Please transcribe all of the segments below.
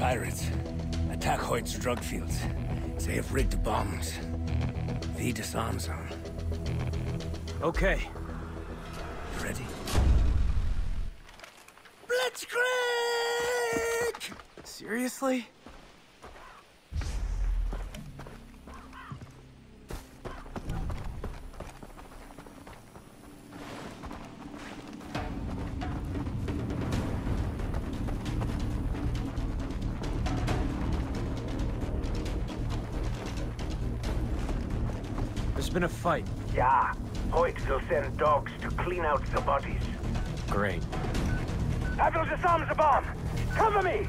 Pirates attack Hoyt's drug fields. They have rigged bombs. The disarm zone. Okay. You ready? Blitzkrieg! Seriously? Been a fight. Yeah. Hoyt will send dogs to clean out the bodies. Great. I will disarm the bomb! Cover me!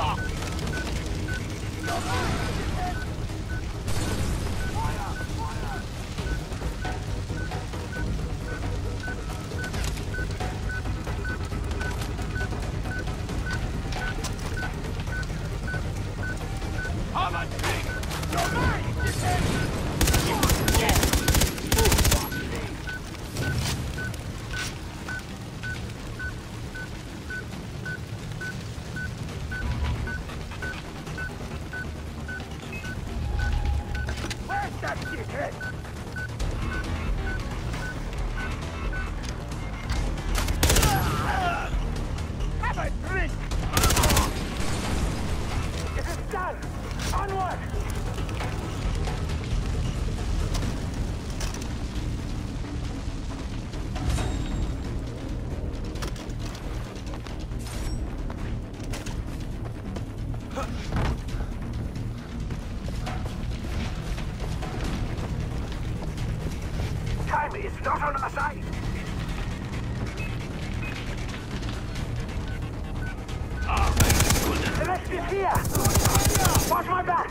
Where's that on our side! The! Watch my back!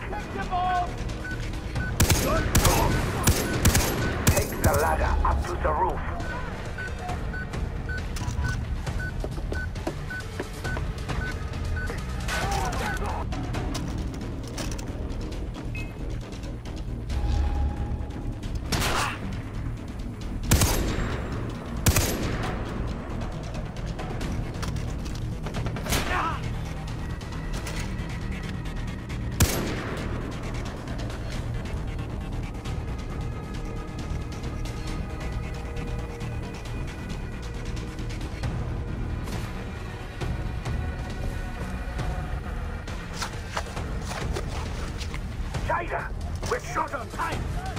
Take the ladder up to the roof. We're short on time!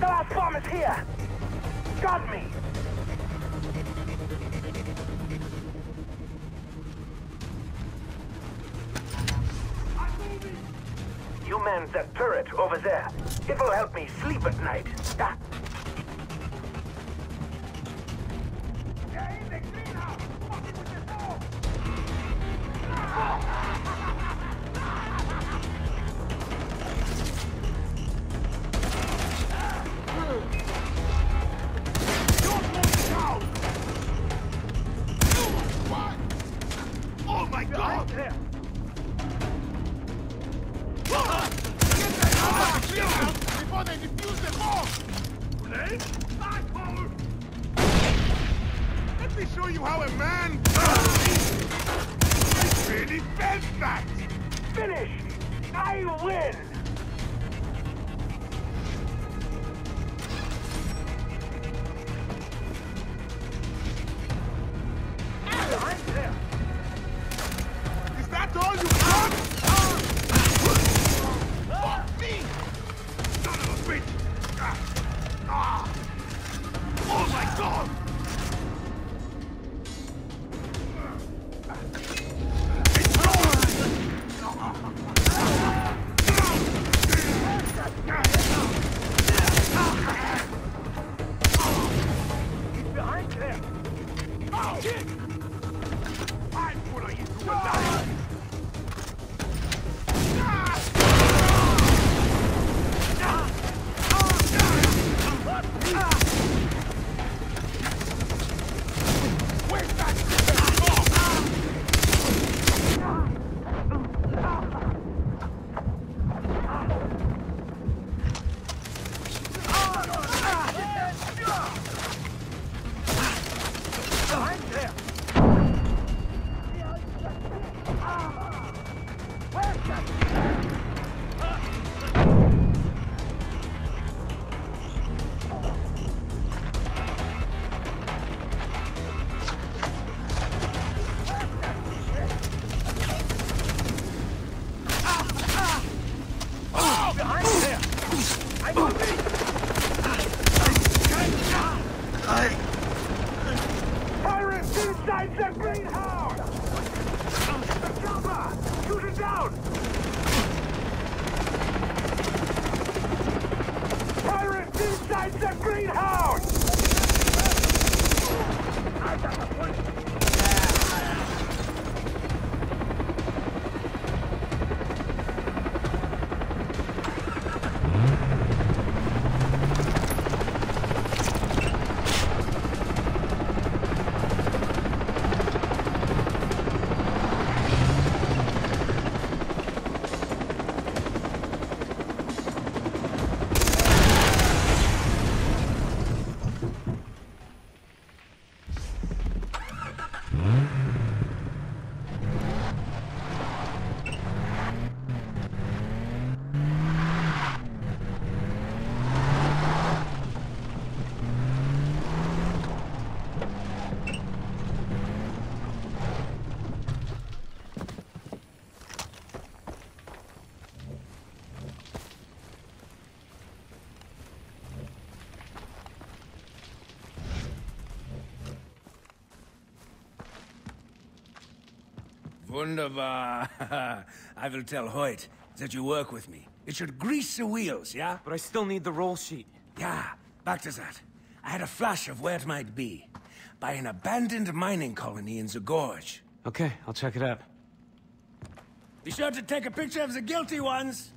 Last bomb is here! Got me! You man that turret over there. It will help me sleep at night. Ah. Defuse the bomb! Grenade? Asshole! Let me show you how a man... I really felt that! Finish! I win! Wunderbar. I will tell Hoyt that you work with me. It should grease the wheels, yeah? But I still need the roll sheet. Yeah, back to that. I had a flash of where it might be. By an abandoned mining colony in the gorge. Okay, I'll check it out. Be sure to take a picture of the guilty ones.